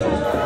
you